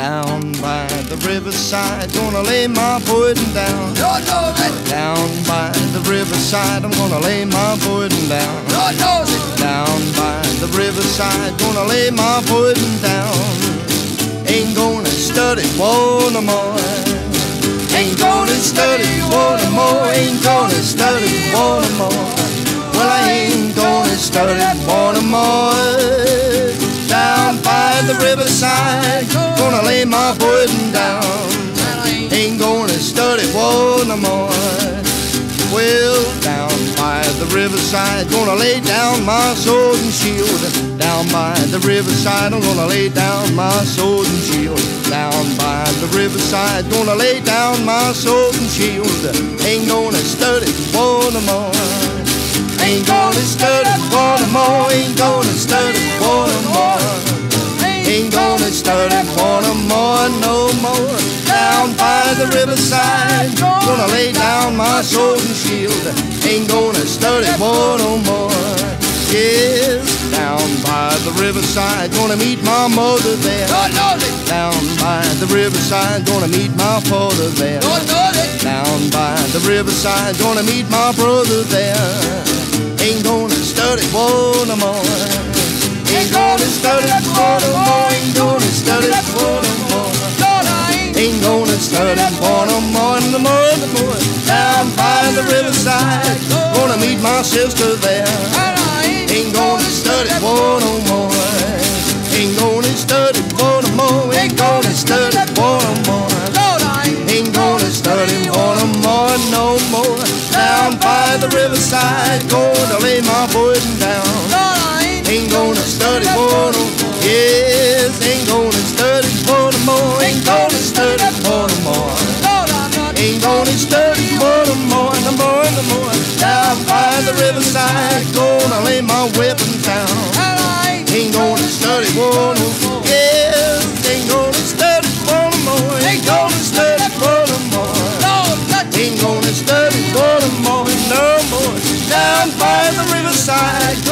Down by the riverside, gonna lay my burden down. Lord knows it. Down by the riverside, I'm gonna lay my burden down. Lord knows it. Down by the riverside, gonna lay my burden down. Ain't gonna study war no more. Ain't gonna study war no more. Ain't gonna study war no more. Well, I ain't gonna study war no more. Down by the riverside, my burden down. Ain't gonna study war no more. Well, down by the riverside, gonna lay down my sword and shield. Down by the riverside, I'm gonna lay down my sword and shield. Down by the riverside, gonna lay down my sword and shield. Ain't gonna study war no more. Ain't gonna study war no more. Ain't gonna Down by the riverside, gonna lay down my sword and shield. Ain't gonna study war no more. Yes, down by the riverside, gonna meet my mother there. Lord knows it. Down by the riverside, gonna meet my father there. Lord knows it. Down by the riverside, gonna meet my brother there. Ain't gonna study war no more. Ain't gonna study war no more. Ain't gonna study war no more. Lord, I ain't. Ain't gonna no more, no more, no more. Down by the riverside, gonna meet my sister there. Ain't. Gonna study war no more. Ain't gonna study war no more. Ain't gonna study war no more. Ain't. Gonna study war no more, no more. Down by the riverside, gonna lay my burden down. the riverside, gonna lay my weapon down. I ain't gonna study one more. Yes, ain't gonna study one more. Ain't gonna study one more. Ain't gonna study one more no more. Down by the riverside.